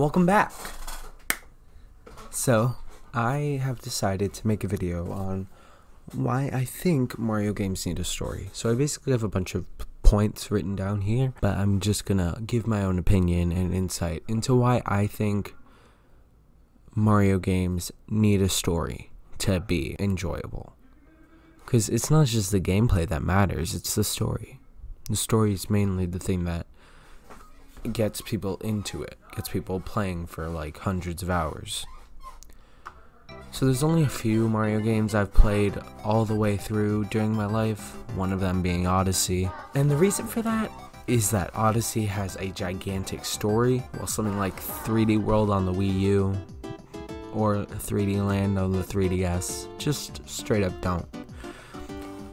welcome back. So, I have decided to make a video on why I think Mario games need a story. So, I basically have a bunch of points written down here, but I'm just gonna give my own opinion and insight into why I think Mario games need a story to be enjoyable. Because it's not just the gameplay that matters, it's the story. The story is mainly the thing that gets people into it, gets people playing for like hundreds of hours. So there's only a few Mario games I've played all the way through during my life, one of them being Odyssey. And the reason for that is that Odyssey has a gigantic story, while something like 3D World on the Wii U or 3D Land on the 3DS just straight up don't.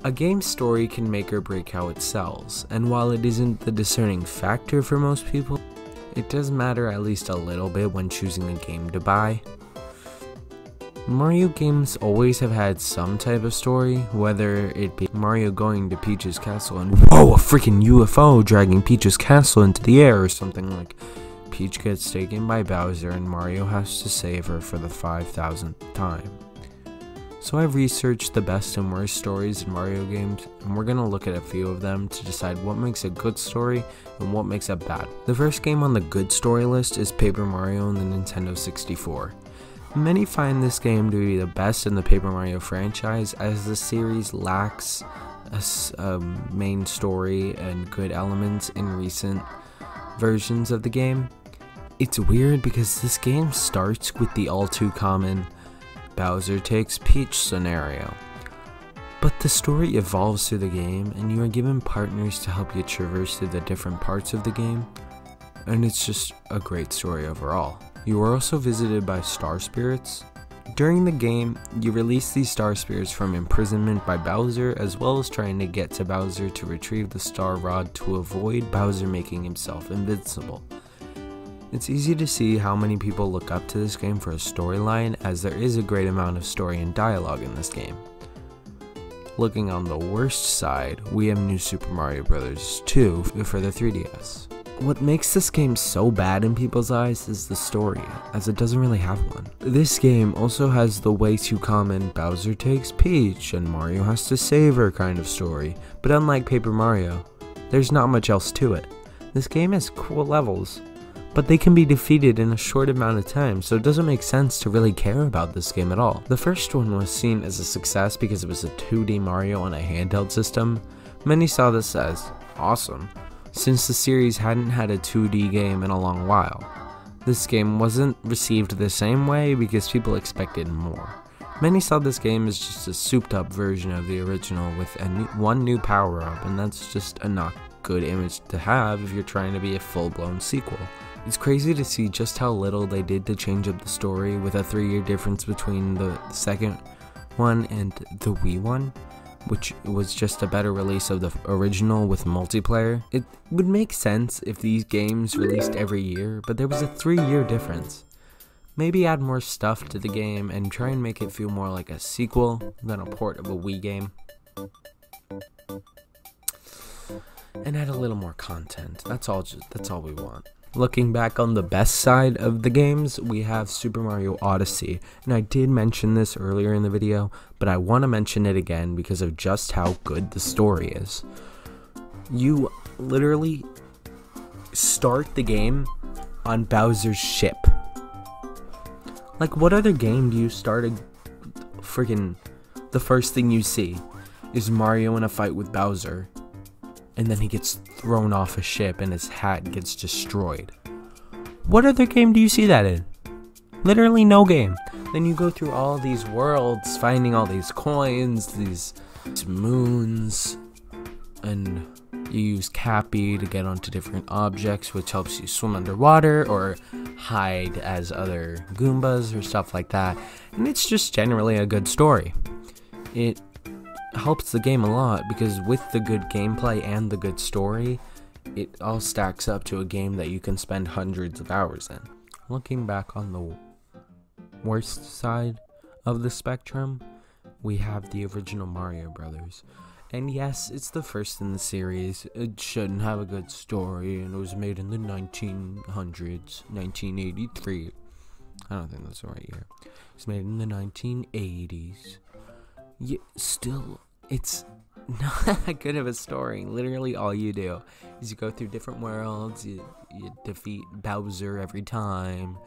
A game's story can make or break how it sells, and while it isn't the discerning factor for most people, it does matter at least a little bit when choosing a game to buy. Mario games always have had some type of story, whether it be Mario going to Peach's castle and whoa, a freaking UFO dragging Peach's castle into the air, or something like Peach gets taken by Bowser and Mario has to save her for the 5000th time. So I've researched the best and worst stories in Mario games, and we're gonna look at a few of them to decide what makes a good story and what makes a bad. The first game on the good story list is Paper Mario on the Nintendo 64. Many find this game to be the best in the Paper Mario franchise as the series lacks a main story and good elements in recent versions of the game. It's weird because this game starts with the all too common Bowser takes Peach scenario. But the story evolves through the game, and you are given partners to help you traverse through the different parts of the game, and it's just a great story overall. You are also visited by star spirits. During the game, you release these star spirits from imprisonment by Bowser, as well as trying to get to Bowser to retrieve the star rod to avoid Bowser making himself invincible. It's easy to see how many people look up to this game for a storyline, as there is a great amount of story and dialogue in this game. Looking on the worst side, we have New Super Mario Bros. 2 for the 3DS. What makes this game so bad in people's eyes is the story, as it doesn't really have one. This game also has the way too common Bowser takes Peach and Mario has to save her kind of story, but unlike Paper Mario, there's not much else to it. This game has cool levels, but they can be defeated in a short amount of time, so it doesn't make sense to really care about this game at all. The first one was seen as a success because it was a 2D Mario on a handheld system. Many saw this as awesome, since the series hadn't had a 2D game in a long while. This game wasn't received the same way because people expected more. Many saw this game as just a souped up version of the original with new, one new power up, and that's just a not good image to have if you're trying to be a full blown sequel. It's crazy to see just how little they did to change up the story with a three year difference between the second one and the Wii one, which was just a better release of the original with multiplayer. It would make sense if these games released every year, but there was a three year difference. Maybe add more stuff to the game and try and make it feel more like a sequel than a port of a Wii game. And add a little more content. That's all just that's all we want. Looking back on the best side of the games, we have Super Mario Odyssey. And I did mention this earlier in the video, but I want to mention it again because of just how good the story is. You literally start the game on Bowser's ship. Like, what other game do you start a freaking. The first thing you see is Mario in a fight with Bowser and then he gets thrown off a ship and his hat gets destroyed. What other game do you see that in? Literally no game. Then you go through all these worlds, finding all these coins, these moons, and you use Cappy to get onto different objects, which helps you swim underwater or hide as other Goombas or stuff like that. And it's just generally a good story. It helps the game a lot because with the good gameplay and the good story, it all stacks up to a game that you can spend hundreds of hours in. Looking back on the worst side of the spectrum, we have the original Mario Brothers. And yes, it's the first in the series. It shouldn't have a good story, and it was made in the 1900s, 1983. I don't think that's the right year. It's made in the 1980s. Yeah, still, it's not that good of a story. Literally, all you do is you go through different worlds. You you defeat Bowser every time.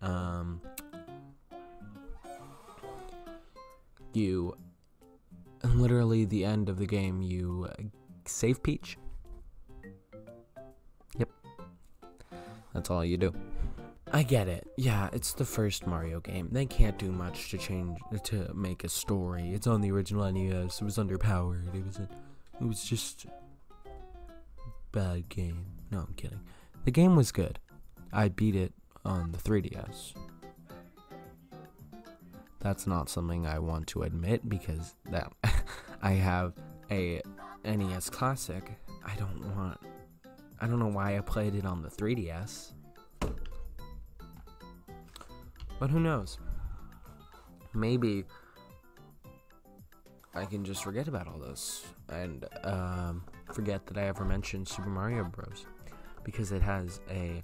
Um, you literally the end of the game. You uh, save Peach. Yep, that's all you do. I get it. Yeah, it's the first Mario game. They can't do much to change to make a story. It's on the original NES. It was underpowered. It was a, it was just bad game. No, I'm kidding. The game was good. I beat it on the 3DS. That's not something I want to admit because that I have a NES Classic. I don't want I don't know why I played it on the 3DS. But who knows? Maybe I can just forget about all this and um, forget that I ever mentioned Super Mario Bros. Because it has a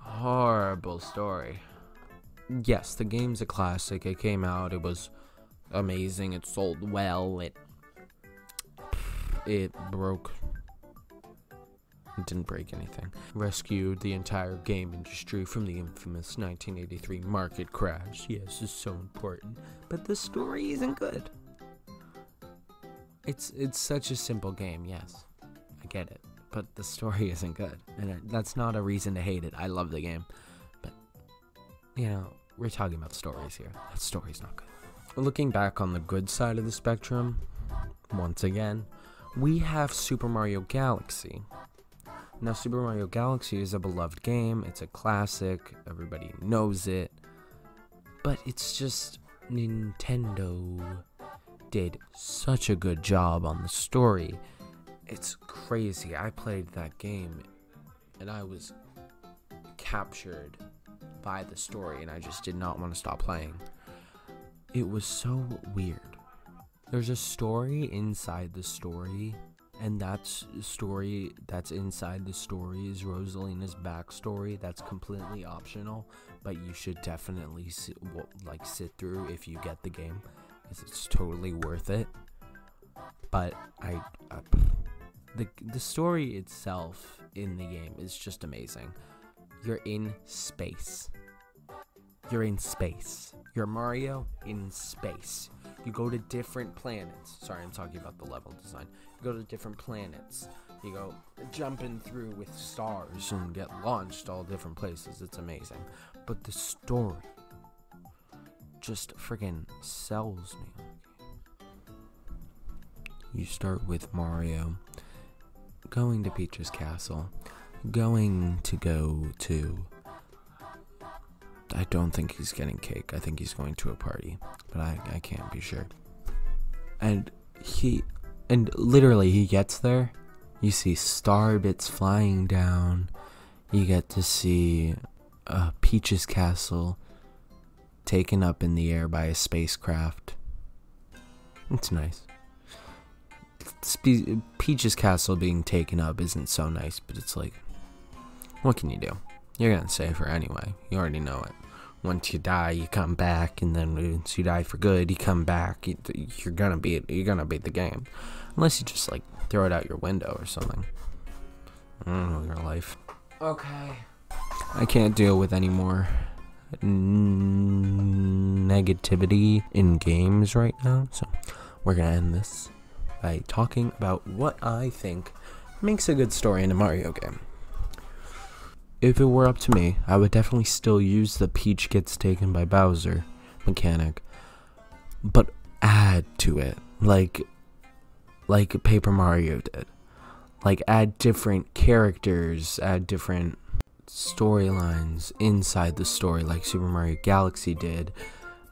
horrible story. Yes, the game's a classic. It came out, it was amazing, it sold well, it it broke it didn't break anything. Rescued the entire game industry from the infamous 1983 market crash. Yes, it's so important. But the story isn't good. It's it's such a simple game, yes. I get it. But the story isn't good. And that's not a reason to hate it. I love the game. But you know, we're talking about stories here. That story's not good. Looking back on the good side of the spectrum, once again, we have Super Mario Galaxy, now, Super Mario Galaxy is a beloved game, it's a classic, everybody knows it, but it's just Nintendo did such a good job on the story. It's crazy. I played that game and I was captured by the story and I just did not want to stop playing. It was so weird. There's a story inside the story and that's story that's inside the story is Rosalina's backstory. That's completely optional, but you should definitely sit, like sit through if you get the game. Because it's totally worth it. But I, the the story itself in the game is just amazing. You're in space. You're in space. You're Mario in space. You go to different planets. Sorry, I'm talking about the level design. You go to different planets. You go jumping through with stars and get launched all different places. It's amazing. But the story just friggin' sells me. You start with Mario going to Peach's castle, going to go to I don't think he's getting cake. I think he's going to a party, but I, I can't be sure. And he, and literally, he gets there. You see star bits flying down. You get to see uh, Peach's castle taken up in the air by a spacecraft. It's nice. Peach's castle being taken up isn't so nice, but it's like, what can you do? You're gonna save her anyway. You already know it. Once you die, you come back, and then once you die for good, you come back. You're gonna beat. You're gonna beat the game, unless you just like throw it out your window or something. I don't know your life. Okay. I can't deal with any more negativity in games right now, so we're gonna end this by talking about what I think makes a good story in a Mario game if it were up to me, I would definitely still use the Peach gets taken by Bowser mechanic, but add to it, like, like Paper Mario did. Like, add different characters, add different storylines inside the story, like Super Mario Galaxy did.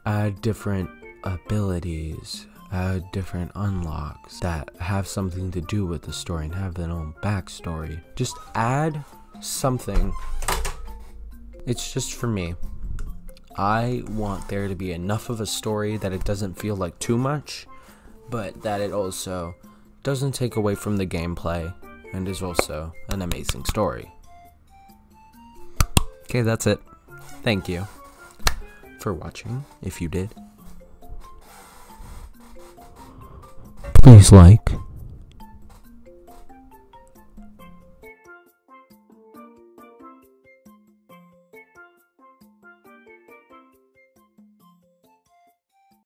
Add different abilities, add different unlocks that have something to do with the story and have their own backstory. Just add something. It's just for me. I want there to be enough of a story that it doesn't feel like too much, but that it also doesn't take away from the gameplay and is also an amazing story. Okay, that's it. Thank you for watching, if you did. Please like,